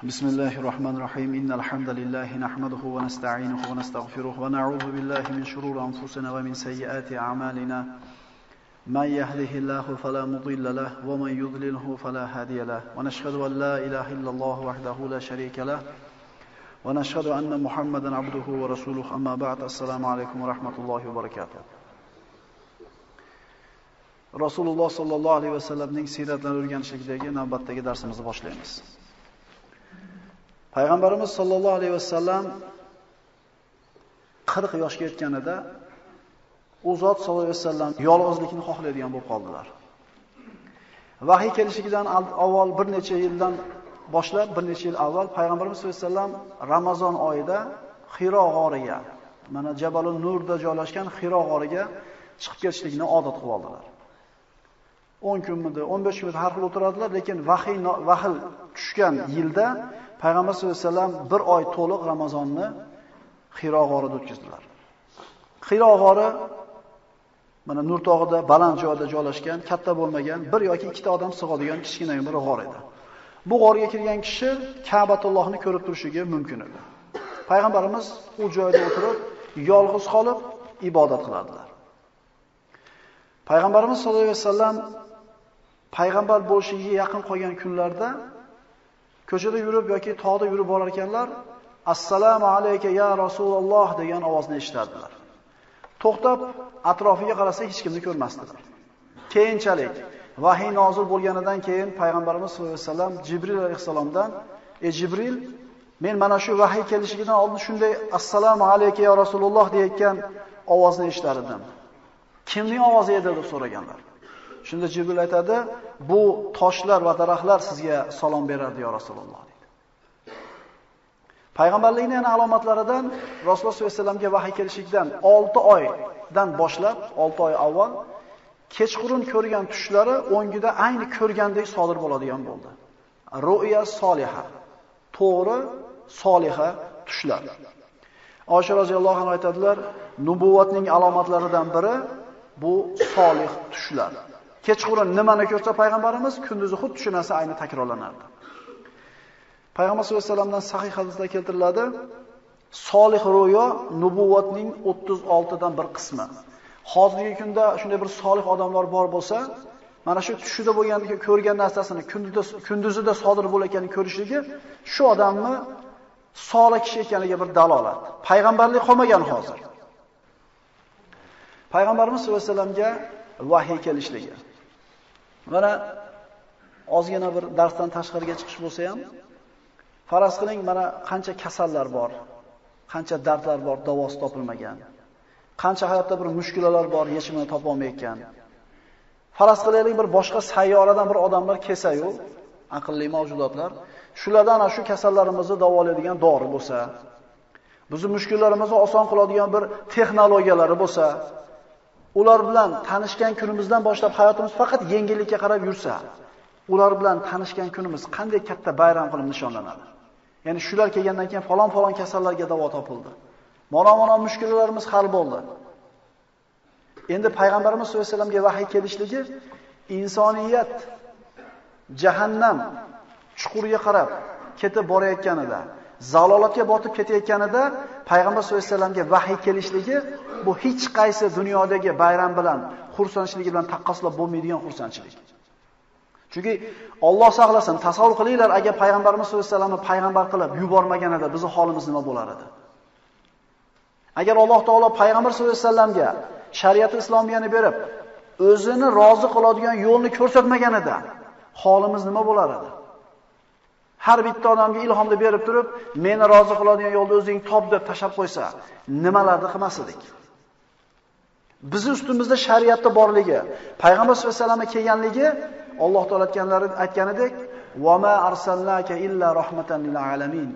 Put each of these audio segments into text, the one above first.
بسم الله الرحمن الرحيم. إن الحمد لله نحمده ونستعينه ونستغفره ونعوذ بالله من شرور أنفسنا ومن سيئات أعمالنا. من يهده الله فلا مضل له ومن يضلله فلا هادي له. ونشهد أن لا إله إلا الله وحده لا شريك له. ونشهد أن محمدا عبده ورسوله. أما بعد السلام عليكم ورحمة الله وبركاته. Rasululloh sollallohu alayhi vasallamning siyratlarini o'rganishlikdagi navbatdagi darsimizni boshlaymiz. Payg'ambarimiz sollallohu alayhi vasallam 40 yoshga yetganida u zot sollallohu alayhi vasallam yolg'izlikni xohlaydigan bo'lib qoldilar. Vahiy kelishidan avval bir necha yildan boshlab bir necha yil avval payg'ambarimiz sollallohu alayhi vasallam Ramazon oyida Xiro g'origa, mana Jabalun Nurda joylashgan Xiro g'origa chiqib ketishlikni odat qilib oldilar. 10 kunmidi, 15 kunmidi har xil o'tiradilar, lekin vahiy vahil tushgan yilda Payg'ambar sollallohu alayhi vasallam bir oy to'liq Ramazonni Xiro g'orida o'tkazdilar. Xiro g'ori mana Nur tog'ida baland joyda joylashgan, katta bo'lmagan, bir yoki ikkita odam sig'adigan kichkina bir g'or edi. Bu g'orga kirgan kishi Ka'batullohni ko'rib turishiga mumkin edi. Payg'ambarimiz u joyda o'tirib, yolg'iz qolib ibodat qilardilar. Payg'ambarimiz sollallohu alayhi vasallam payg'ambar bo'lishiga yaqin qolgan kunlarda ko'chada yurib yoki tog'da yurib borar ekanlar, "Assalomu alayka ya Rasululloh" degan ovozni eshitardilar. To'xtab atrofiga qarasa hech kimni ko'rmasdilar. Keyinchalik vahiy nozil bo'lganidan keyin payg'ambarimiz sollallohu alayhi vasallam Jibril alayhisalomdan, "Ey Jibril, men mana shu vahiy kelishidan oldin shunday assalomu alayka ya Rasululloh deyotgan ovozni eshitar edim. Kimning ovozi edi deb so'raganlar. Shunda Jibril aytadi, bu toshlar va daraxtlar sizga salom beradi ya Rasululloh deydi. Payg'ambarlikning yana alomatlaridan Rasululloh sollallohu alayhi vasallamga vahiy kelishidan 6 oydan boshlab, 6 oy avval kechqurun ko'rgan tushlari o'ngida ayni ko'rgandek sodir bo'ladigan bo'ldi. Ru'ya soliha. To'g'ri, soliha tushlar. Osha roziyallohu anhu aytadilar, nubuvatning alomatlaridan biri bu solih tushlar. Kechqurun nimani ko'rsa payg'ambarimiz kunduzi xuddi shu narsa ayni takrorlanardi. Payg'ambar sollallohu alayhi vasallamdan sahih hadisda keltiriladi, solih ro'yo nubuvatning 36 dan bir qismi. Hozirgi kunda shunday bir solih odamlar bor bo'lsa, mana shu tushida bo'lgan ko'rgan narsasini kunduzida kunduzida sodir bo'layotganini ko'rishligi shu odamni solih kishi ekaniga bir dalolat. Payg'ambarlik qolmagan hozir. Payg'ambarimiz sollallohu alayhi vasallamga vahiy kelishligi. Mana ozgina bir darsdan tashqariga chiqish bo'lsa ham, faraz qiling, mana qancha kasallar bor, qancha dardlar bor, davosi topilmagan. Qancha hayotda bir mushkulalar bor, yechimini topa olmayotgan. Faraz qilaylik, bir boshqa sayyoradan bir odamlar kelsa-yu, aqlli mavjudotlar, shulardan ana shu kasallarimizni davolaydigan dori bo'lsa, bizni mushkullarimizni oson qiladigan bir texnologiyalari bo'lsa, ular bilan tanishgan kunimizdan boshlab hayotimiz faqat yengillikka qarab yursa, ular bilan tanishgan kunimiz qanday katta bayram qilib nishonlanadi. Ya'ni shular kelgandan keyin falon-falon kasallarga davo topildi. Mana-mana mushkullarimiz hal bo'ldi. Endi payg'ambarimiz sollallohu alayhi vasallamga vahiy kelishligi insoniyat jahannam chuquriga qarab ketib borayotganida, zalolatga botib ketayotganida payg'ambar sollallohu alayhi vasallamga vahiy kelishligi bu hech qaysi dunyodagi bayram bilan, xursandchiligi bilan taqqoslab bo'lmaydigan xursandchilik. Chunki Alloh saqlasin, tasavvur qilinglar, agar payg'ambarimiz sollallohu alayhi vasallamni payg'ambar qilib yubormaganida bizning holimiz nima bo'lar edi? Agar Alloh taolo payg'ambar sollallohu alayhi vasallamga shariat islomiyani berib, o'zini rozi qiladigan yo'lni ko'rsatmaganida holimiz nima bo'lar edi? Har bitta odamga ilhomni berib turib, meni rozi qiladigan yo'lni o'zing top deb tashab qo'ysa, nimalarni qilmas edik? Bizning ustimizda shariatda borligi, payg'ambar sollallohu alayhi vasallam kelganligi Alloh taol aytganlari aytganidek, "Va ma arsalnaka illa rahmatan lil alamin."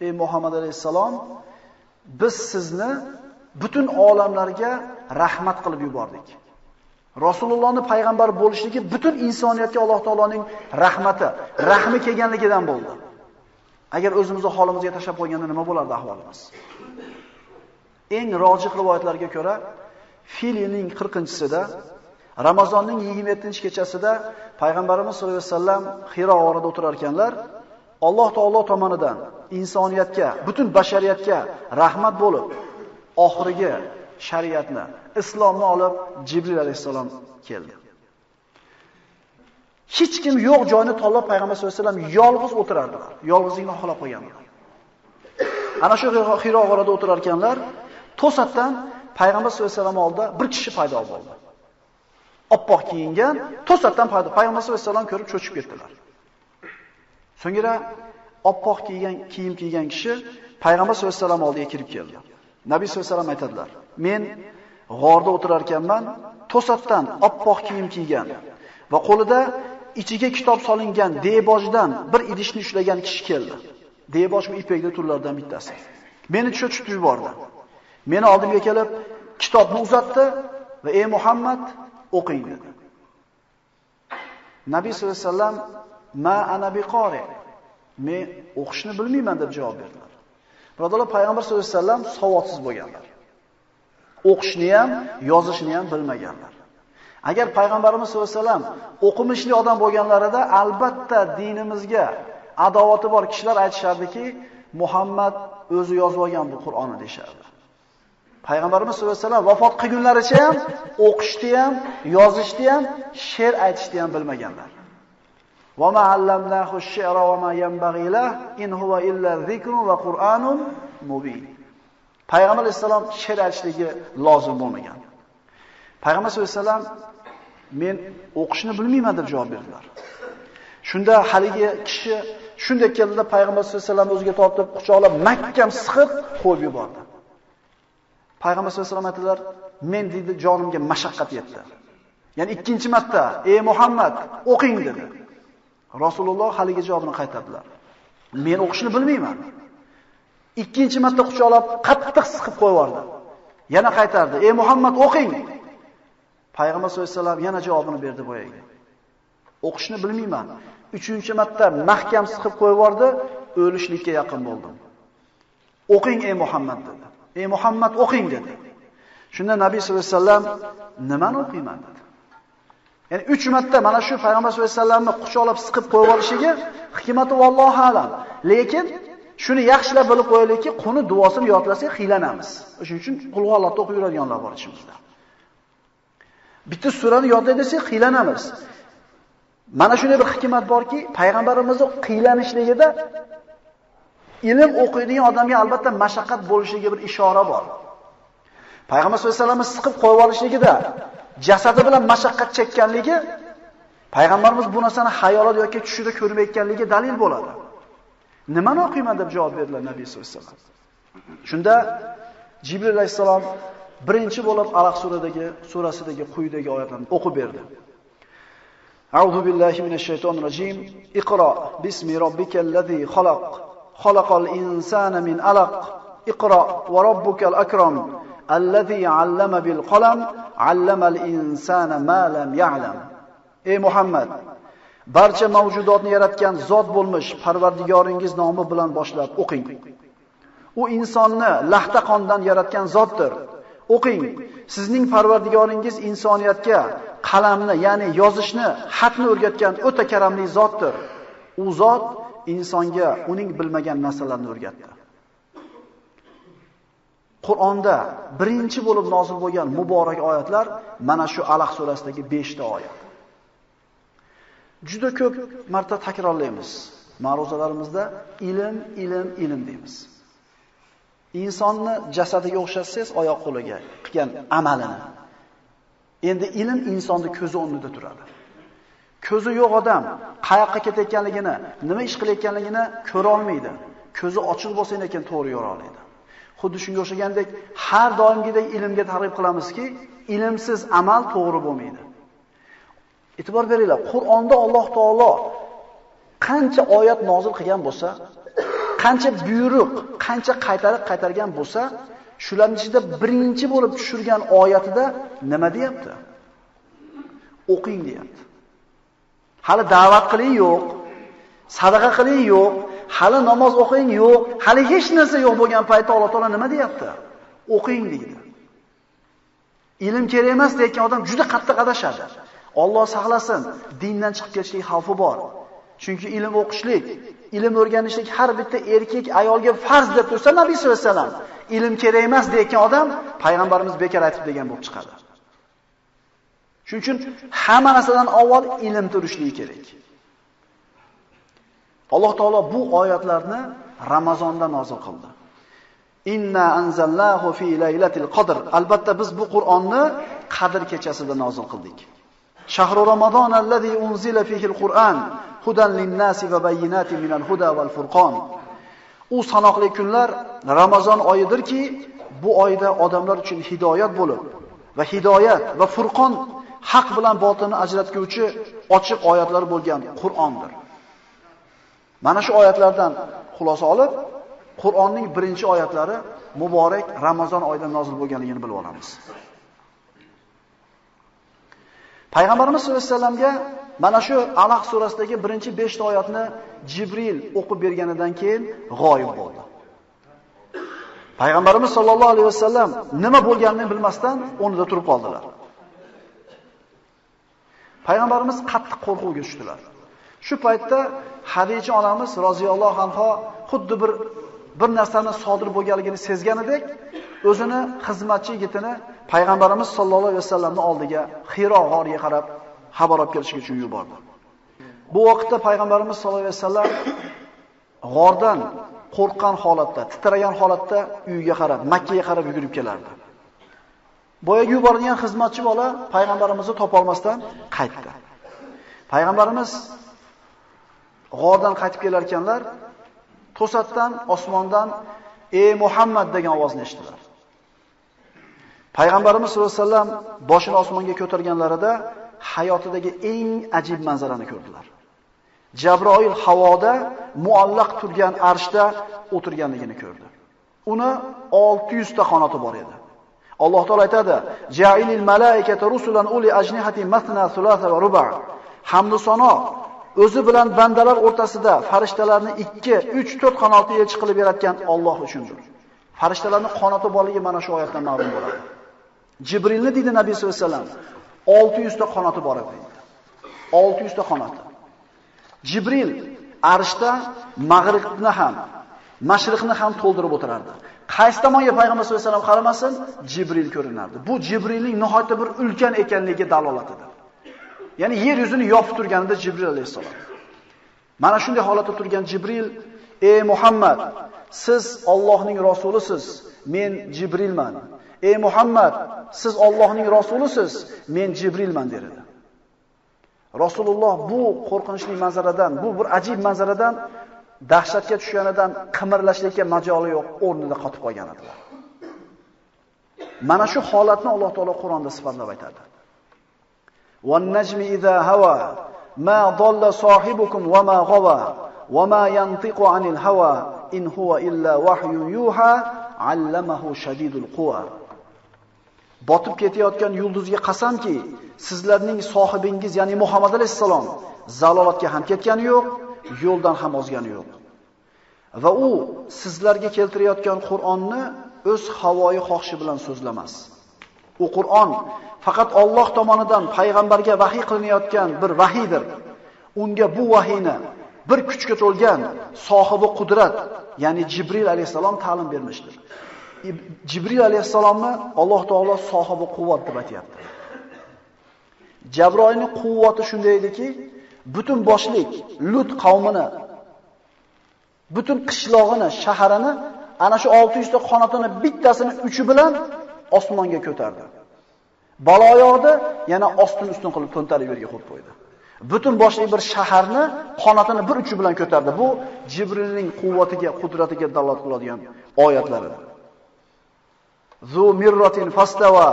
Ey Muhammad alayhisalom, biz sizni butun olamlarga rahmat qilib yubordik. Rasulullohning payg'ambar bo'lishligi butun insoniyatga Alloh taoloning rahmati, rahmi kelganligidan bo'ldi. Agar o'zimizni holimizga tashlab qo'yganda nima bo'lardi ahvolimiz? Eng rojih rivoyatlarga ko'ra, fil yilining 40-sida Ramazonning 27-kechasida payg'ambarimiz sollallohu alayhi vasallam Xiro g'orida o'tirar ekanlar. Alloh taolo tomonidan insoniyatga, butun bashariyatga rahmat bo'lib, oxirgi shariatni, islomni olib Jibril alayhisalom keldi. Hech kim yo'q joyni tanlab payg'ambar sollallohu alayhi vasallam yolg'iz o'tirardilar. Yolg'izlikni xohlab qo'yganlar. Ana shu Hiro g'orida o'tirar ekanlar, to'satdan payg'ambar sollallohu alayhi vasallam oldida bir kishi paydo bo'ldi. Oppoq kiyingan, to'satdan paydo payg'ambar sollallohu alayhi vasallam ko'rib cho'chib ketdilar. So'ngra oppoq kiygan kiyim kiygan kishi payg'ambar sollallohu alayhi vasallam oldiga kirib keldi. Nabiy sollallohu alayhi vasallam aytadilar: "Men g'orda o'tirar ekanman, to'satdan oppoq kiyim kiygan va qo'lida ichiga kitob solingan debojdan bir idishni ushlagan kishi keldi. Deboj bu ipakli turlardan bittasi. Meni cho'chitib yubordi. Meni oldimga kelib, kitobni uzatdi va ey Muhammad, o'qing dedi. Nabiy sollallohu alayhi vasallam ma ana biqori. Men o'qishni bilmayman deb javob berdilar. Birodalar, payg'ambar sollallohu alayhi vasallam savodsiz bo'lganlar. O'qishni ham, yozishni ham bilmaganlar. Agar payg'ambarimiz sollallohu alayhi vasallam o'qimishli odam bo'lganlarida albatta dinimizga adovati bor kishilar aytishardiki, Muhammad o'zi yozib olgan bu Qur'onni deshardi. Payg'ambarimiz sollallohu alayhi vasallam vafot qilgunlaricha ham o'qishni ham, yozishni ham, she'r aytishni ham bilmaganlar. Va ma allamnahu ash-shi'ra va ma yanbaghi in huwa illa zikrun va qur'anun mubin. Payg'ambar alayhisalom she'r aytishligi lozim bo'lmagan. Payg'ambar sollallohu alayhi vasallam men o'qishni bilmayman deb javob berdilar. Shunda haligi kishi shunday keldi payg'ambar sollallohu alayhi vasallam o'ziga tortib, quchoqlab, mahkam siqib qo'yib yubordi. Payg'ambar sollallohu alayhi vasallam aytdilar, men dedi jonimga mashaqqat yetdi. Ya'ni ikkinchi marta, "Ey Muhammad, o'qing" dedi. Rasululloh haliga javobini qaytardilar. Men o'qishni bilmayman. Ikkinchi marta quchoqlab, qattiq siqib qo'yib. Yana qaytardi, "Ey Muhammad, o'qing." Payg'ambar sollallohu alayhi vasallam yana javobini berdi boyaga. O'qishni bilmayman. Uchinchi marta mahkam siqib qo'yib yubordi, o'lishlikka yaqin bo'ldim. O'qing ey Muhammad dedi. Ey Muhammad o'qing dedi. Shunda Nabiy sollallohu alayhi vasallam nimani o'qiyman dedi. Ya'ni 3 marta mana shu payg'ambar sollallohu alayhi vasallamni quchoqlab siqib qo'yib olishiga hikmati vallohu alam. Lekin shuni yaxshilab bilib qo'yaylikki, quni duosini yodlasak xiylanamiz. Shuning uchun qulg'onlarni o'qib yuradiganlar bor ichimizda. Bitta surani yodlay desak xiylanamiz. Mana shunday bir hikmat borki, payg'ambarimizning qiylanishligida ilm o'qiydigan odamga albatta mashaqqat bo'lishiga bir ishora bor. Payg'ambar sollallohu alayhi vasallam siqib qo'yib olishligida jasadi bilan mashaqqat chekkanligi payg'ambarimiz bu narsani hayolot yoki tushida ko'rmayotganligi dalil bo'ladi. Nimani o'qiyman deb javob berdilar Nabiy sollallohu alayhi vasallam. Shunda Jibril alayhisalom birinchi bo'lib Alaq suradagi surasidagi quyidagi oyatlarni o'qib berdi. A'udhu billahi minash shaytonir rojim. Iqro bismi robbikal ladzi xalaq. Xalaqal insana min alaq. Iqro va robbukal akram. Allazi 'allama bil qalam, 'allamal insana ma lam ya'lam. Ey Muhammad, barcha mavjudotni yaratgan zot bo'lmish Parvardigoringiz nomi bilan boshlab o'qing. U insonni lahta qondan yaratgan zotdir. O'qing. Sizning Parvardigoringiz insoniyatga qalamni, ya'ni yozishni, xatni o'rgatgan o'ta karamli zotdir. U zot insonga uning bilmagan narsalarni o'rgatdi. Qur'onda birinchi bo'lib nozil bo'lgan muborak oyatlar mana shu Alaq surasidagi 5 ta oyat. Juda ko'p marta takrorlaymiz. Ma'ruzalarimizda ilm, ilm, ilm deymiz. Insonni jasadiga o'xshatsangiz oyoq qo'liga qilgan amalini. Endi ilm insonni ko'zi o'rnida turadi. Ko'zi yo'q odam qayoqqa ketayotganligini, nima ish qilayotganligini ko'ra olmaydi. Ko'zi ochiq bo'lsa ekan to'g'ri yo'l oladi. Xuddi shunga o'xshagandek har doimgidek ilmga targ'ib qilamizki, ilmsiz amal to'g'ri bo'lmaydi. E'tibor beringlar, Qur'onda Alloh taolo qancha oyat nozil qilgan bo'lsa, qancha buyruq, qancha qaytarib qaytargan bo'lsa, shularning ichida birinchi bo'lib tushirgan oyatida nima deyapti? O'qing deyapti. Hali da'vat qiling yo'q, sadaqa qiling yo'q, hali namoz o'qing yo'q, hali hech narsa yo'q bo'lgan paytda Alloh taolo nima deyapti? O'qing deydi. Ilm kerak emas degan odam juda qattiq adashadi. Alloh saqlasin, dindan chiqib ketishlik xavfi bor. Chunki ilm o'qishlik, ilm o'rganishlik har bitta erkak ayolga farz deb tursa Nabiy sollallohu alayhi vasallam, ilm kerak emas deyotgan odam payg'ambarimiz bekor aytib degan bo'lib chiqadi. Shuning uchun hamma narsadan avval ilm turishligi kerak. Alloh taolo bu oyatlarni Ramazonda nozil qildi. Inna anzalnahu fi laylatil qadr. Albatta biz bu Qur'onni Qadr kechasida nozil qildik. Shahru Ramazon allazi unzila fihi al-Qur'an hudan lin-nasi va bayyinati minal huda wal furqon. U sanoqli kunlar Ramazon oyidirki, bu oyda odamlar uchun hidoyat bo'lib va hidoyat va furqon haq bilan botilni ajratguvchi ochiq oyatlar bo'lgan Qur'ondir. Mana shu oyatlardan xulosa olib, Qur'onning birinchi oyatlari muborak Ramazon oyida nozil bo'lganligini bilib olamiz. Payg'ambarimiz sollallohu alayhi vasallamga mana shu Alaq surasidagi birinchi 5 ta oyatni Jibril o'qib berganidan keyin g'oyib bo'ldi. Payg'ambarimiz sollallohu alayhi vasallam nima bo'lganini bilmasdan o'rnida turib qoldilar. Payg'ambarimiz qattiq qo'rquvga tushdilar. Shu paytda Hadija onamiz roziyallohu anha xuddi bir bir narsani sodir bo'lganligini sezganidek, o'zini xizmatchi yigitini payg'ambarimiz sollallohu alayhi vasallamning oldiga Xiro g'origa qarab xabar olib kelish uchun yubordi. Bu vaqtda payg'ambarimiz sollallohu alayhi vasallam g'ordan qo'rqqan holatda, titragan holatda uyiga qarab, Makka ga qarab yugurib kelardi. Boyagi yuborilgan xizmatchi bola payg'ambarimizni topolmasdan qaytdi. Payg'ambarimiz g'ordan qaytib kelar ekanlar, to'satdan osmondan "Ey Muhammad" degan ovozni eshitdilar. Payg'ambarimiz sollallohu alayhi vasallam boshini osmonga ko'targanlarida hayotidagi eng ajib manzarani ko'rdilar. Jabroil havoda muallaq turgan arshda o'tirganligini ko'rdi. Uni 600 ta qanoti bor edi. Alloh taolo aytadi: "Ja'ilil malaikata rusulan uli ajnihati masna sulasa va ruba'." Hamd sano o'zi bilan bandalar o'rtasida farishtalarni 2, 3, 4 qanotli elchi qilib yaratgan Alloh uchundir. Farishtalarning qanoti borligi mana shu oyatdan ma'lum bo'ladi. Jibrilni dedi Nabiy sollallohu alayhi vasallam 600 ta qanoti bor edi. 600 ta qanoti. Jibril arshda mag'ribni ham, mashriqni ham to'ldirib o'tirardi. Qaysi tomonga payg'ambar sollallohu alayhi vasallam qaramasin, Jibril ko'rinardi. Bu Jibrilning nihoyatda bir ulkan ekanligiga dalolatidir. Ya'ni yer yuzini yopib turganida Jibril alayhisalom. Mana shunday holatda turgan Jibril, "Ey Muhammad, siz Allohning rasulisiz, men Jibrilman. Ey Muhammad, siz Allohning rasulisiz, men Jibrilman" dedi. Rasululloh bu qo'rqinchli manzaradan, bu bir ajib manzaradan dahshatga tushganidan qimirlashlikka majoli yo'q, o'rnida qotib qolgan edilar. Mana shu holatni Alloh taolo Qur'onda sifatlab aytadi. "Wan najmi idha hawa ma dalla sahibukum wa ma ghawa wa ma yantiqu anil hawa in huwa illa wahyu yuha allamahu shadidul quwa." Botib ketayotgan yulduzga qasamki, sizlarning sohibingiz, ya'ni Muhammad alayhisalom zalolatga ham ketgani yo'q, yo'ldan ham ozgani yo'q. Va u sizlarga keltirayotgan Qur'onni o'z havoyi xohishi bilan so'zlamas. U Qur'on faqat Alloh tomonidan payg'ambarga vahiy qilinayotgan bir vahiydir. Unga bu vahiyni bir kuchga to'lgan sohibi qudrat, ya'ni Jibril alayhisalom ta'lim bermishdir. Jibril alayhisalomni Alloh taolo sohibi quvvat deb aytayapti. Jabroilning quvvati shunday ediki, butun boshlik Lut qavmini butun qishlog'ini, shaharini ana shu 600 ta qanotini bittasini uchi bilan osmonga ko'tardi. Balo yo'qdi, yana ostin ustun qilib to'ntarib yerga qo'yib qo'ydi. Butun boshli bir shaharni qanotini bir uchi bilan ko'tardi. Bu Jibrilning quvvatiga, qudratiga dalolat qiladigan oyatlaridir. Zu mirratin fastawa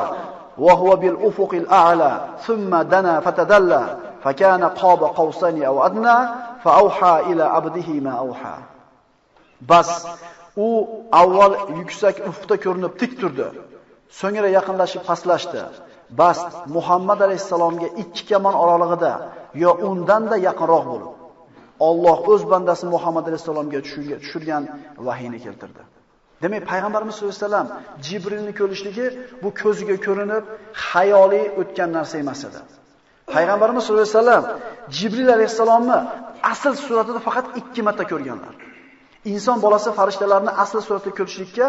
wa huwa bil ufuqil a'la thumma dana fatadalla fakana qaba qawsani aw adna fa awha ila abdihi ma awha. Bas u avval yuksak ufqda ko'rinib tik turdi. So'ngra yaqinlashib pastlashdi. Bas Muhammad alayhisalomga ikki kamon oralig'ida yo undan-da yaqinroq bo'lib, Alloh o'z bandasi Muhammad alayhisalomga tushirgan vahiyni keltirdi. Demak, payg'ambarimiz sollallohu alayhi vasallam Jibrilni ko'rishligi bu ko'ziga ko'rinib, xayoliy o'tgan narsa emas edi. Payg'ambarimiz sollallohu alayhi vasallam Jibril alayhisalomni asl suratida faqat 2 marta ko'rganlar. Inson bolasi farishtalarni asl suratda ko'rishlikka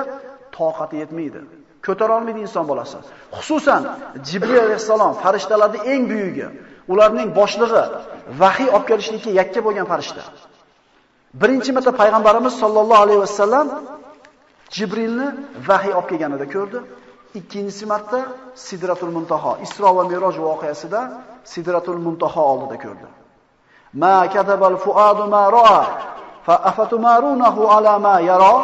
toqati yetmaydi. Ko'tara olmaydi inson bolasi. Xususan Jibril alayhisalom farishtalarning eng buyugi, ularning boshlig'i, vahiy olib kelishlikka yakka bo'lgan farishta. Birinchi marta payg'ambarimiz sollallohu alayhi vasallam Jibrilni vahiy olib kelganida ko'rdi. Ikkinchisi marta Sidratul Muntaho, Isro va Miroj voqeasida Sidratul Muntaho oldida ko'rdi. Ma katabal fuadu ma ra'a fa afatumarunahu ala ma yara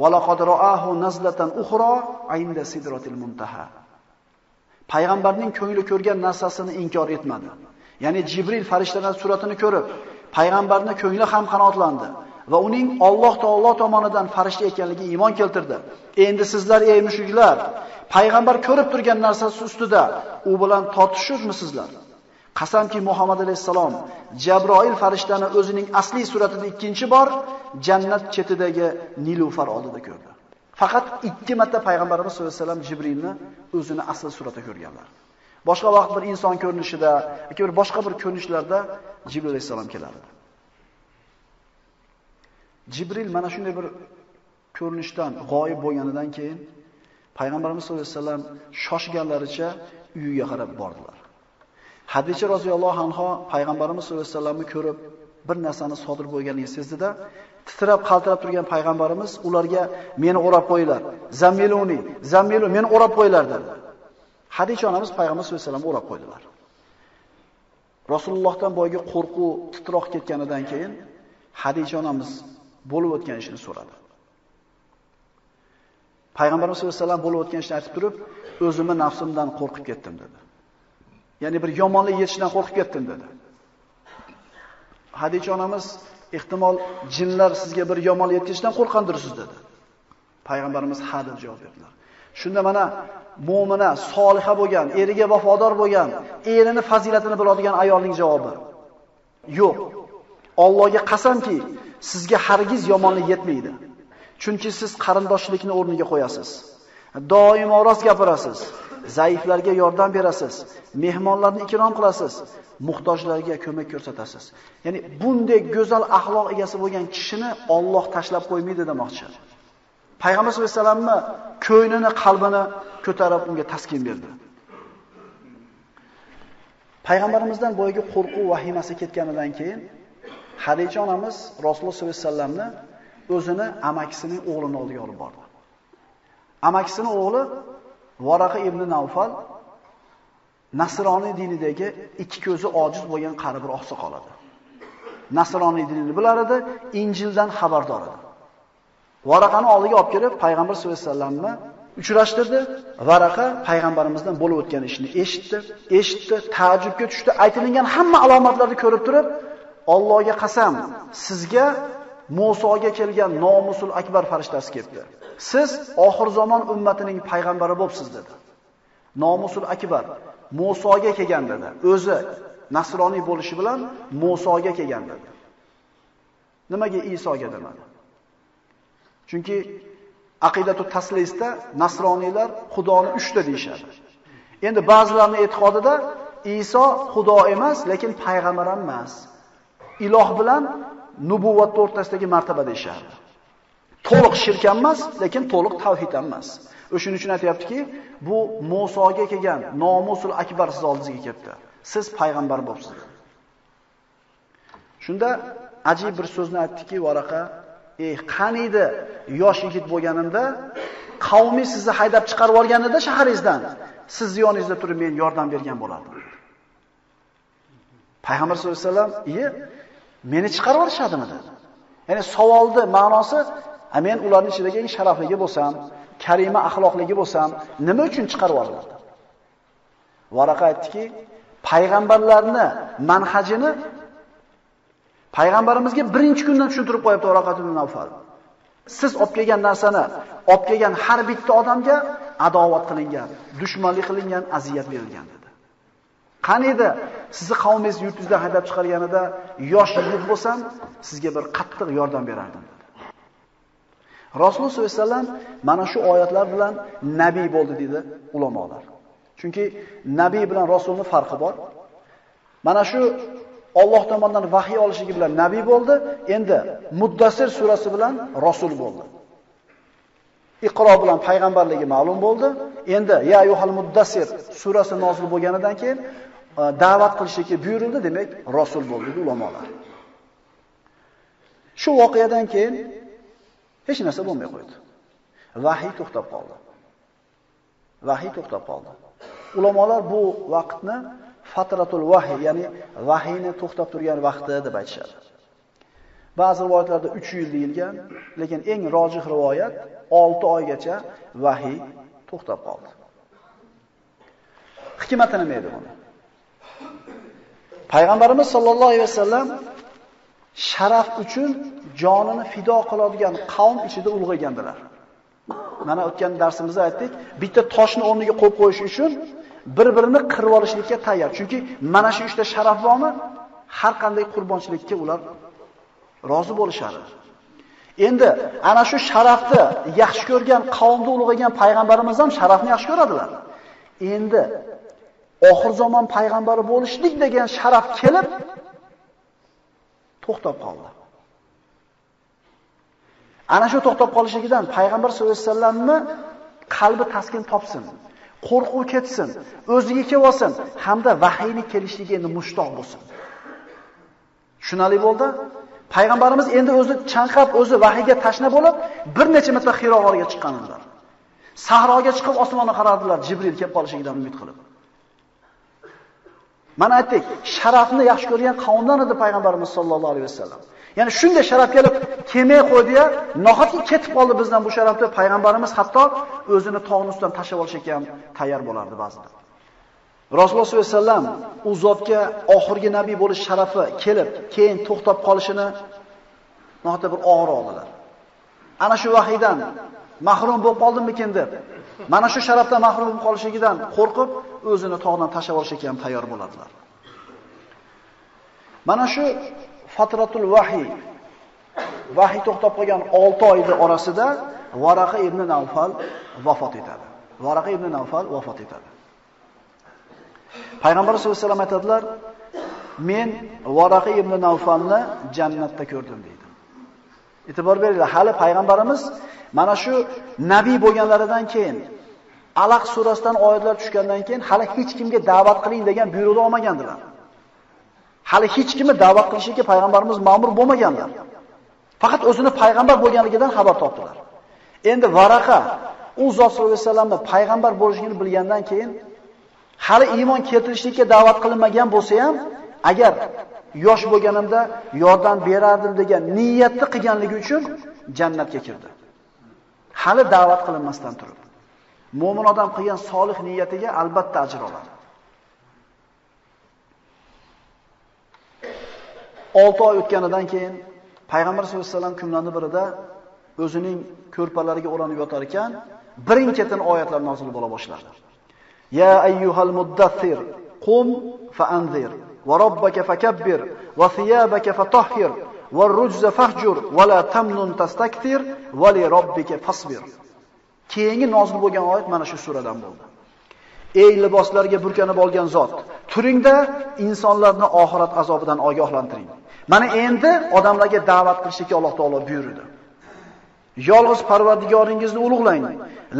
va laqad ra'ahu nazlatan ukhra 'inda Sidratil Muntaha. Payg'ambarning ko'ngli ko'rgan narsasini inkor etmadi. Ya'ni Jibril farishtalar suratini ko'rib, payg'ambarning ko'ngli ham qanoatlandi. Va uning Alloh taolo tomonidan farishta ekanligi iymon keltirdi. Endi sizlar ey mushriklar, payg'ambar ko'rib turgan narsasi ustida u bilan tortishurmisizlar? Qasamki Muhammad alayhisalom Jabroil farishtani o'zining asli suratida ikkinchi bor jannat chetidagi Nilufar oldida ko'rdi. Faqat ikki marta payg'ambarimiz sollallohu alayhi vasallam Jibrilni o'zini asl suratida ko'rganlar. Boshqa vaqt bir inson ko'rinishida yoki bir boshqa bir ko'rinishlarda Jibril alayhisalom kelardi. Jibril mana shunday bir ko'rinishdan g'oyib bo'lganidan keyin payg'ambarimiz sollallohu alayhi vasallam shoshganlaricha uyiga qarab bordilar. Hadicha roziyallohu anha payg'ambarimiz sollallohu alayhi vasallamni ko'rib bir narsani sodir bo'lganini sezdida, titrab qaltirab turgan payg'ambarimiz ularga meni o'rab qo'yinglar. Zammiluni, zammilu meni o'rab qo'yinglar dedi. Hadicha onamiz payg'ambar sollallohu alayhi vasallam o'rab qo'ydilar. Rasulullohdan boyga qo'rquv titroq ketganidan keyin Hadicha onamiz bo'lib o'tgan ishini so'radi. Payg'ambarimiz sollallohu alayhi vasallam bo'lib o'tgan ishni aytib turib, o'zimni nafsimdan qo'rqib ketdim dedi. Ya'ni bir yomonlik yetishidan qo'rqib ketdim dedi. Hadicha onamiz ehtimol jinlar sizga bir yomonlik yetishidan qo'rqandirsiz dedi. Payg'ambarimiz ha deb javob berdilar. Shunda mana mu'mina, soliha bo'lgan, eriga vafodor bo'lgan, erini fazilatini biladigan ayolning javobi. Yo'q. Allohga qasamki, sizga hargiz yomonlik yetmaydi. Chunki siz qarindoshlikni o'rniga qo'yasiz. Doimo rost gapirasiz. Zaiflarga yordam berasiz. Mehmonlarni ikrom qilasiz. Muhtojlarga ko'mak ko'rsatasiz. Ya'ni bunday go'zal axloq egasi bo'lgan kishini Alloh tashlab qo'ymaydi demoqchi. Payg'ambar sollallohu alayhi vasallamni ko'nglini, qalbini ko'tarib unga taskin berdi. Payg'ambarimizdan boyagi qo'rquv vahimasi ketganidan keyin Hadicha onamiz Rasululloh sollallohu alayhi vasallamni o'zini amakisining o'g'lini oldiga olib bordi. Amakisining o'g'li Varaqa ibn Nawfal Nasroniy dinidagi ikki ko'zi ojiz bo'lgan qari bir oqsoqol edi. Nasroniy dinini bilar edi, Injildan xabardor edi. Varaqani oldiga olib kelib, payg'ambar sollallohu alayhi vasallamni uchrashtirdi. Varaqa payg'ambarimizdan bo'lib o'tgan ishni eshitdi, eshitdi, ta'jubga tushdi. Aytilgan hamma alomatlarni ko'rib turib, Allohga qasam, sizga Musoga kelgan nomusul akbar farishtasi keldi. Siz oxir zamon ummatining payg'ambari bo'libsiz dedi. Nomusul akbar Musoga kelgan dedi. O'zi nasroniy bo'lishi bilan Musoga kelgan dedi. Nimaga Isoga demadi? Chunki aqidatu taslisda nasroniylar Xudoni 3 ta deyshadi. Endi ba'zilarning e'tiqodida Iso Xudo emas, lekin payg'ambar ham emas. Iloh bilan nubuvvat o'rtasidagi martaba deyishardi. To'liq shirk emas, lekin to'liq tavhid emas. O'shuning uchun aytayaptiki, bu Musoga kelgan nomusul akbar siz oldingizga kelibdi. Siz payg'ambar bo'libsiz. Shunda ajib bir so'zni aytdiki, Varaqa, "Ey, qaniydi yosh yigit bo'lganimda qavmingiz sizni haydab chiqarib olganida shaharingizdan, siz yoningizda turib men yordam bergan bo'lardim." Payg'ambar sollallohu alayhi vasallam, "Iye, meni chiqarib yuborishadimi dedi. Ya'ni savolni ma'nosi, a men ularning ichidagi eng sharafligi bo'lsam, karima axloqligi bo'lsam, nima uchun chiqarib yuboriladi? Varaqa aytdiki, payg'ambarlarni manhajini payg'ambarimizga birinchi kundan tushuntirib qo'yibdi Varaqa ibn Nawfal. Siz olib kelgan narsani, olib kelgan har bitta odamga adovat qilingan, dushmanlik qilingan, aziyat berilgan dedi. Qani edi sizni qavmingiz yurtingizdan haydab chiqarganida yosh yigit bo'lsam, sizga bir qattiq yordam berardim dedi. Rasululloh sollallohu alayhi vasallam mana shu oyatlar bilan nabiy bo'ldi dedi ulamolar. Chunki nabiy bilan rasulning farqi bor. Mana shu Alloh tomonidan vahiy olishligi bilan nabiy bo'ldi, endi Muddassir surasi bilan rasul bo'ldi. Iqro bilan payg'ambarligi ma'lum bo'ldi. Endi ya ayyuhal muddassir surasi nozil bo'lganidan keyin da'vat qilishga buyurildi, demak, rasul bo'ldi ulamolar. Shu voqeadan keyin hech narsa bo'lmay qo'ydi. Vahiy to'xtab qoldi. Vahiy to'xtab qoldi. Ulamolar bu vaqtni fatratul vahiy, ya'ni vahiyni to'xtab turgan vaqti deb aytishadi. Ba'zi rivoyatlarda 3 yil deyilgan, lekin eng rojih rivoyat 6 oygacha vahiy to'xtab qoldi. Hikmati nima edi buni? Payg'ambarimiz sollallohu alayhi vasallam sharaf uchun jonini fido qiladigan qavm ichida ulg'aygandilar. Mana o'tgan darsimizda aytdik, bitta toshni o'rniga qo'yib qo'yish uchun bir-birini qirib olishlikka tayyor. Chunki mana shu ishda sharaf bormi? Har qanday qurbonchilikka ular rozi bo'lishadi. Endi ana shu sharafni yaxshi ko'rgan qavmda ulg'agan payg'ambarimiz ham sharafni yaxshi ko'radilar. Endi oxir zamon payg'ambari bo'lishlik degan sharaf kelib to'xtab qoldi. Ana shu to'xtab qolishligidan payg'ambar sollallohu alayhi vasallamni qalbi taskin topsin. qo'rquv ketsin, o'ziga kelib olsin hamda vahiyni kelishligiga endi mushtoq bo'lsin. Tushunali bo'ldi? Payg'ambarimiz endi o'zi chanqab, o'zi vahiyga tashna bo'lib, bir necha marta Xiro g'origa chiqqanlar. Sahroga chiqib osmonni qaradilar, Jibril kelib qolishidan umid qilib. Mana aytdik, sharafni yaxshi ko'rgan qavmdan edi payg'ambarimiz sollallohu alayhi vasallam. Ya'ni shunday sharaf kelib kelmay qo'ydi-ya, nohotki ketib qoldi bizdan bu sharafda payg'ambarimiz hatto o'zini tog'ning ustidan tashlab olishga ham tayyor bo'lardi ba'zida. Rasululloh sollallohu alayhi vasallam u zotga oxirgi nabiy bo'lish sharafi kelib, keyin to'xtab qolishini nohata bir og'ir oldilar. Ana shu vahiydan mahrum bo'lib qoldimmikin deb, mana shu sharafdan mahrum bo'lib qolishligidan qo'rqib, o'zini tog'dan tashlab olishga ham tayyor bo'ladilar. Mana shu fatratul vahiy vahiy to'xtab qolgan 6 oyda orasida Varaqa ibn Nawfal vafot etadi. Varaqa ibn Nawfal vafot etadi. Payg'ambar sollallohu alayhi vasallam aytadilar: "Men Varaqa ibn Nawfalni jannatda ko'rdim" deydi. E'tibor beringlar, hali payg'ambarimiz mana shu nabiy bo'lganlaridan keyin Alaq surasidan oyatlar tushgandan keyin hali hech kimga da'vat qiling degan buyruqni olmagandilar. Hali hech kimni da'vat qilishga payg'ambarimiz ma'mur bo'lmaganlar. Faqat o'zini payg'ambar bo'lganligidan xabar topdilar. Endi Varaqa u zot sollallohu alayhi vasallamni payg'ambar bo'lishini bilgandan keyin hali iymon keltirishlikka da'vat qilinmagan bo'lsa ham, agar yosh bo'lganimda yordam berardim degan niyatni qilganligi uchun jannatga kirdi. Hali da'vat qilinmasdan turib. Mo'min odam qilgan solih niyatiga albatta ajr oladi. 6 oy o'tganidan keyin payg'ambar sollallohu alayhi vasallam kunlarning birida o'zining ko'rpalariga o'ranib yotar ekan, birin-ketin oyatlar nozil bo'la boshladi. Ya ayyuhal muddathir qum fa'anzir va robbaka fakabbir va thiyabaka fatahhir va rujza fahjur va la tamnun tastakthir va li robbika fasbir. Keyingi nozil bo'lgan oyat mana shu suradan bo'ldi. Ey liboslarga burkanib olgan zot, turingda insonlarni oxirat azobidan ogohlantiring. Mana endi odamlarga da'vat qilishga Alloh taolo buyurdi. Yolg'iz Parvardigoringizni ulug'lang,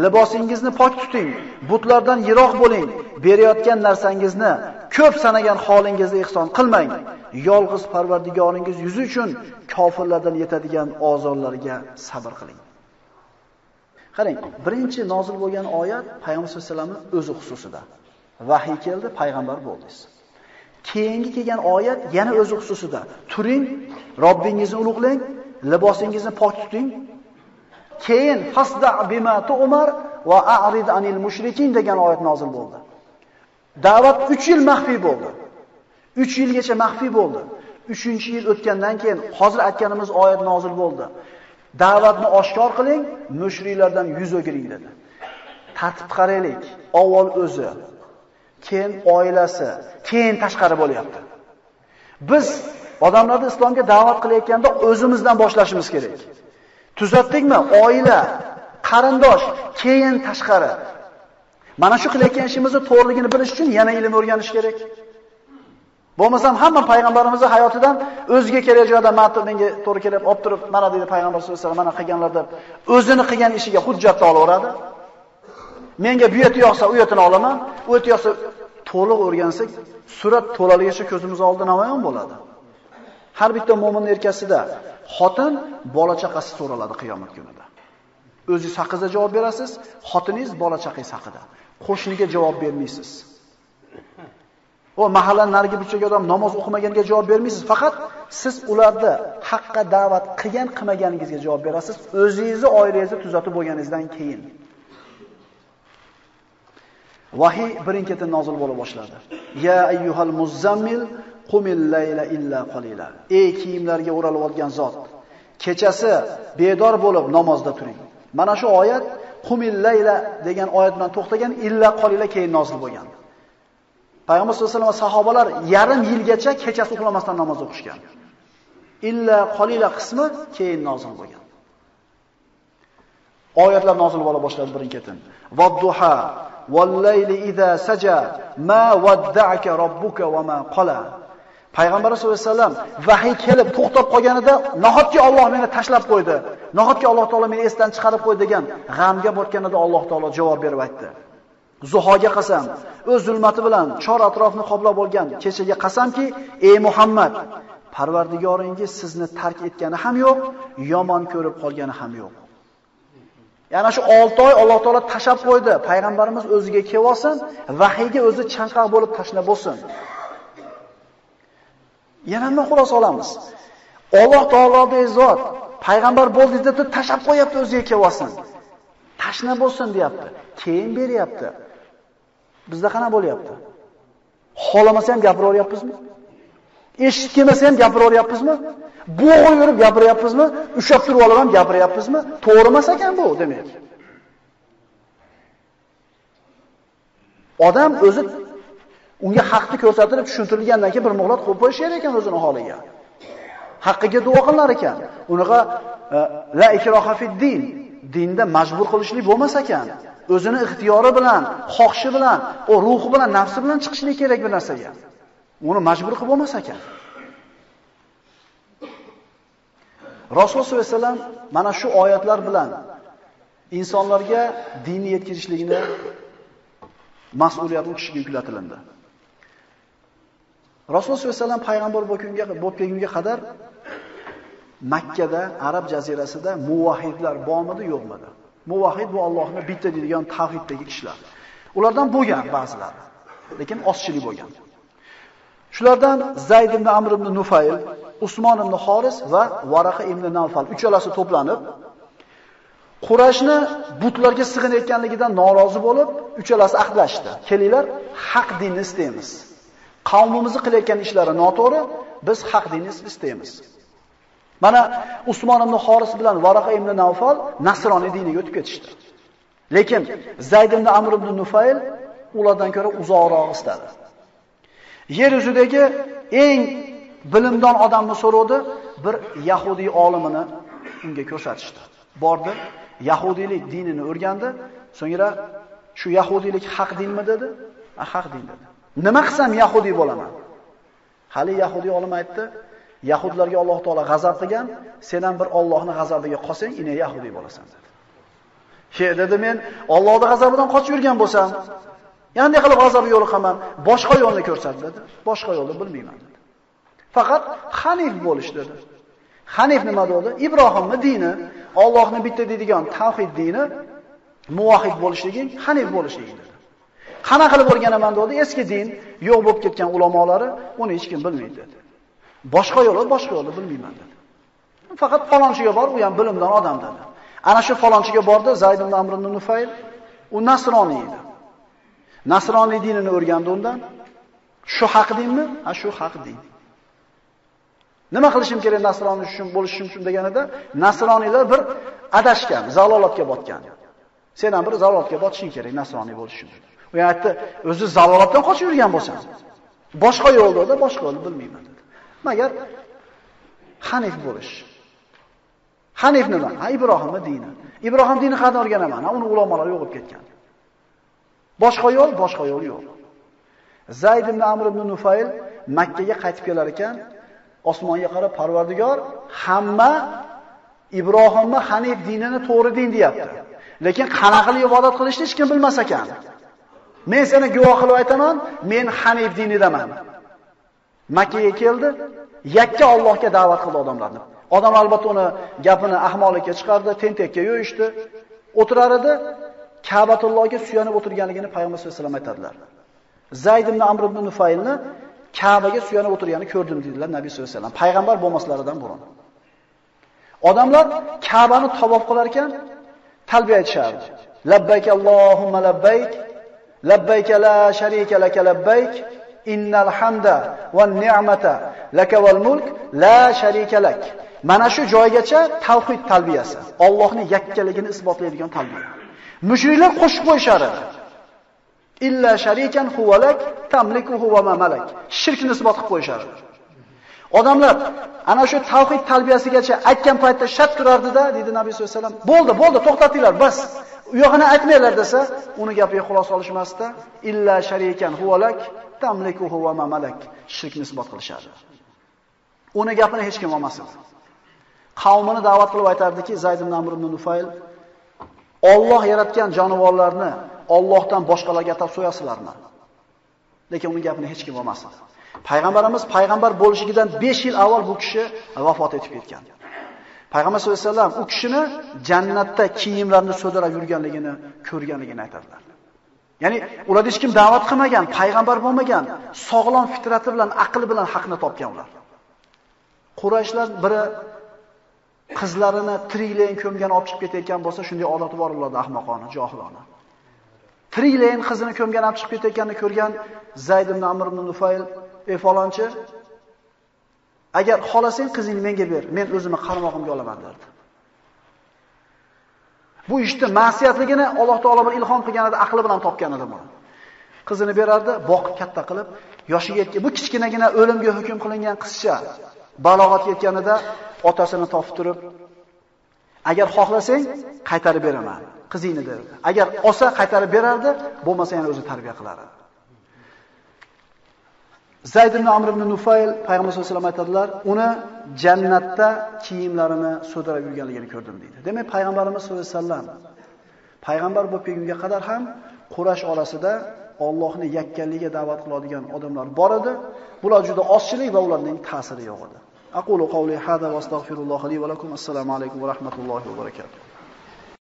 libosingizni pok tuting, butlardan yiroq bo'ling, berayotgan narsangizni ko'p sanagan holingizda ihson qilmang. Yolg'iz Parvardigoringiz yuzi uchun kofirlardan yetadigan ozorlarga sabr qiling. Qarang, birinchi nozil bo'lgan oyat Payg'ambar sollallohu alayhi vasallamning o'zi xususida. Vahiy keldi, payg'ambar bo'ldingiz. Keyingi kelgan oyat yana o'zi xususida. Turing, Robbingizni ulug'lang, libosingizni pok tuting. Keyin fasda bima tu'mar va a'rid anil mushrikin degan oyat nozil bo'ldi. Da'vat 3 yil maxfiy bo'ldi. 3 yilgacha maxfiy bo'ldi. 3-yil o'tgandan keyin hozir aytganimiz oyat nozil bo'ldi. Da'vatni oshkor qiling, mushriklardan yuz o'giring dedi. Tartib qaraylik. Avval o'zi, keyin oilasi, keyin tashqari bo'lyapti. Biz odamlarni islomga da'vat qilayotganda o'zimizdan boshlashimiz kerak. Tuzatdikmi? Oila, qarindosh, keyin tashqari. Mana shu qilayotgan ishimizni to'g'riligini bilish uchun yana ilm o'rganish kerak. Bo'lmasam hamma payg'ambarimizning hayotidan o'ziga kerak joyda ma'tub menga to'g'ri kelib olib turib, mana deydi payg'ambar sollallohu alayhi vasallam mana qilganlar deb o'zini qilgan ishiga hujjatni olaveradi. Menga bu yerda yoqsa, u yerdan olaman, u yerda yoqsa to'liq o'rgansak, surat to'laligicha ko'zimiz oldida namoyon bo'ladi. Har bitta mo'minning erkasida xotin bola chaqasi so'raladi qiyomat kunida. O'zingiz haqida javob berasiz, xotiningiz bola chaqangiz haqida. Qo'shniga javob bermaysiz. O mahallan narigi burchagi odam namoz o'qimaganiga javob bermaysiz, faqat siz ularni haqqa da'vat qilgan, qilmaganingizga javob berasiz, o'zingizni oilangizni tuzatib bo'lganingizdan keyin. Vahiy birin-ketin nozil bo'la boshladi. Ya ayyuhal muzammil qumil layla illa qalila. Ey kiyimlarga o'ralib olgan zot, kechasi bedor bo'lib namozda turing. Mana shu oyat qumil layla degan oyat bilan to'xtagan, illa qolila keyin nozil bo'lgan. Payg'ambar sollallohu alayhi vasallam sahobalar yarim yilgacha kechasi uxlamasdan namoz o'qishgan. Illa qolila qismi keyin nozil bo'lgan. Oyatlar nozil bo'la boshladi birin-ketin. Vadduha vallayli idza saja ma wadda'aka robbuka va ma qala. Payg'ambar sollallohu alayhi vasallam vahiy kelib to'xtab qolganida, nahotki Alloh meni tashlab qo'ydi, nahotki Alloh taolo meni esdan chiqarib qo'ydi degan g'amga botganida Alloh taolo javob berib aytdi. Zuhoga qasam, o'z zulmati bilan chor atrofni qoplab olgan kechaga qasamki, ey Muhammad, Parvardigoringiz sizni tark etgani ham yo'q, yomon ko'rib qolgani ham yo'q. Yana shu 6 oy Alloh taolo tashab qo'ydi. Payg'ambarimiz o'ziga kelib olsin, vahiyga o'zi chanqoq bo'lib tashlab bo'lsin. Yana nima xulosa olamiz? Alloh taolodek zot payg'ambar bo'ldi deb tashab qo'yapti o'ziga kelib olsin. Tashna bo'lsin deyapti. Keyin beryapti. Bizda qana bo'lyapti? Xohlamasa ham gapiraveryapmizmi? Eshitkimasa ham gapiraveryapmizmi? Bo'g'ib yurib gapiryapmizmi? Ushab turib olib ham gapiryapmizmi? To'g'ri emas ekan bu, demak. Odam o'zi unga haqni ko'rsatilib tushuntirilgandan keyin bir muhlat qo'yib qo'yish kerak ekan o'zini holiga. Haqqiga duo qilar ekan. Unaqa e, la ikroha fid din, dinda majbur qilishlik bo'lmas ekan. O'zini ixtiyori bilan, xohishi bilan, o ruhi bilan, nafsi bilan chiqishlik kerak bir narsaga. Uni majbur qilib bo'lmas ekan. Rasululloh sollallohu alayhi vasallam mana shu oyatlar bilan insonlarga dinni yetkazishlikni mas'uliyatni kishiga yuklatilindi. Rasululloh sollallohu alayhi vasallam payg'ambar bo'lgunga bo'lib kelgunga qadar Makkada, Arab jazirasida muvahhidlar bormidi, yo'qmidi? Muvahhid va Allohni bitta deydigan tavhiddagi kishilar. Ulardan bo'lgan ba'zilari, lekin ozchilik bo'lgan. Shulardan Zayd ibn Amr ibn Nufayl, Usmon ibn Xoris va Varaqa ibn Nawfal uchalasi to'planib Qurayshni butlarga sig'inayotganligidan norozi bo'lib, uchalasi ahdlashdi. Kelinglar, haq dinni istaymiz. Qavmimizni qilayotgan ishlari noto'g'ri, biz haq dinni istaymiz. Mana Usmon ibn Xoris bilan Varaqa ibn Nawfal nasroniy diniga o'tib ketishdi. Lekin Zayd ibn Amr ibn Nufayl ulardan ko'ra uzoqroq istadi. Yer yuzidagi eng bilimdon odamni so'rovdi, bir Yahudiy olimini unga ko'rsatishdi. Bordi, Yahudiylik dinini o'rgandi, so'ngra shu Yahudiylik haq dinmi dedi? Ha, haq din dedi. Nima qilsam Yahudiy bo'laman? Hali Yahudiy olim aytdi, Yahudlarga Alloh taolo g'azab qilgan, sen ham bir Allohning g'azabiga qolsang, ina Yahudiy bo'lasan dedi. She dedi men Allohning g'azabidan qochib yurgan bo'lsam, qanday qilib g'azabga yo'liqaman? Boshqa yo'lni ko'rsat dedi. Boshqa yo'lni bilmayman dedi. Faqat hanif bo'lish dedi. Hanif nima dedi? Ibrohimning dini, Allohni bitta deydigan tavhid dini, muvahhid bo'lishliging, hanif bo'lishliging dedi. Qana qilib o'rganaman dedi, eski din, yo'q bo'lib ketgan ulamolari uni hech kim bilmaydi dedi. Boshqa yo'li, boshqa yo'li bilmayman dedi. Faqat falonchiga bor, u ham bilimdan odam dedi. Ana shu falonchiga bordi, Zayd ibn Amr ibn Nufayl, u nasroniy edi. Nasroniy dinini o'rgandi undan. Shu haq dinmi? Ha, shu haq din. Nima qilishim kerak nasroniy uchun bo'lishim uchun deganida, nasroniylar bir adashgan, zalolatga botgan. Sen ham bir zalolatga botishing kerak nasroniy bo'lish uchun. U aytdi, o'zi zalolatdan qochib yurgan bo'lsang, Boshqa yo'lda, boshqa yo'lni bilmayman dedi. Magar Hanif bo'lish. Hanif nima? Ha, Ibrohimning dini. Ibrohim dini qanday o'rganaman? Uni ulamolar yo'qib ketgan. Boshqa yo'l, boshqa yo'l yo'q. Zayd ibn Amr ibn Nufayl Makka ga qaytib kelar ekan, osmonga qarab Parvardigor hamma Ibrohimni Hanif dinini to'g'ri din deyapti. Lekin qanaqa ibodat qilishni hech kim bilmas ekan. Men seni guvoh qilib aytaman, men Hanif dinidaman. Makka ga keldi, yakka Allohga da'vat qildi odamlarni. Odam albatta uni gapini ahmoqlikka chiqardi, tentakka yo'yishdi. O'tirar edi, Ka'batullohga suyanib o'tirganligini payg'ambar sollallohu alayhi vasallam aytadilar. Zayd ibn Amr ibn Nufaylni Ka'baga suyanib o'tirganini ko'rdim dedilar Nabiy sollallohu alayhi vasallam. Payg'ambar bo'lmaslaridan burun. Odamlar Ka'bani tavof qilar ekan talbiya aytishardi. Labbayk Allohumma labbayk, labbayk la sharika laka labbayk, innal hamda wan ni'mata laka wal mulk la sharika lak. Mana shu joygacha tavhid talbiyasi, Allohning yakkaligini isbotlaydigan talbiya. Mushriklar qo'shib qo'yishar. Illa sharikan huvalak tamlikuhu va ma malak. Shirkni isbot qilib qo'yishar. Odamlar ana shu tavhid talbiyasigacha aytgan paytda shart turardida, dedi Nabiy sollallohu alayhi vasallam. Bo'ldi, bo'ldi, to'xtatinglar, bas. U yog'ini aytmanglar desa, uni gapiga xulosa olishmasdi. illa sharikan huvalak tamlikuhu va ma malak. Shirkni isbot qilishadi. Uni gapini hech kim olmasin. Qavmini da'vat qilib aytardiki, Zayd ibn Amr ibn Nufayl Alloh yaratgan jonivorlarni Allohdan boshqalarga atab so'yasizlarmi? Lekin uning gapini hech kim olmasin. Payg'ambarimiz payg'ambar bo'lishigidan 5 yil avval bu kishi vafot etib ketgan. Payg'ambar sollallohu alayhi vasallam u kishini jannatda kiyimlarini so'dirab yurganligini ko'rganligini aytadilar. Ya'ni ular hech kim da'vat qilmagan, payg'ambar bo'lmagan, sog'lom fitrati bilan, aqli bilan haqni topgan ular. Qurayshlar biri qizlarini tiriklayin ko'mgan olib chiqib ketayotgan bo'lsa, shunday odati bor ularda ahmoqona, johilona. Tiriklayin qizini ko'mgan olib chiqib ketayotganini ko'rgan Zayd ibn Amr ibn Nufayl, "Ey falonchi, agar xolasang qizingni menga ber, men o'zimni qarmog'imga olaman" dedi. Bu ishni ma'siyatligini Alloh taolo bir ilhom qilganida aqli bilan topgan edi buni. Qizini berardi, boqib katta qilib, yoshiga yetgan bu kichkinagina o'limga hukm qilingan qizcha balog'at yetganida otasini topib turib, agar xohlasang qaytarib beraman qizingni dedi. Agar olsa qaytarib berardi, bo'lmasa yana o'zi tarbiya qilardi. Zayd ibn Amr ibn Nufayl payg'ambar sollallohu alayhi vasallam aytadilar, uni jannatda kiyimlarini so'darib yurganligini ko'rdim deydi. Demak, payg'ambarimiz sollallohu alayhi vasallam payg'ambar bo'lib kelgunga qadar ham Quraysh orasida Allohni yakkanligiga da'vat qiladigan odamlar bor edi. Bular juda ozchilik va ularning ta'siri yo'q edi. Aqulu qawli hada va astagfirulloh li va lakum. Assalomu alaykum va rahmatullohi va barakatuh.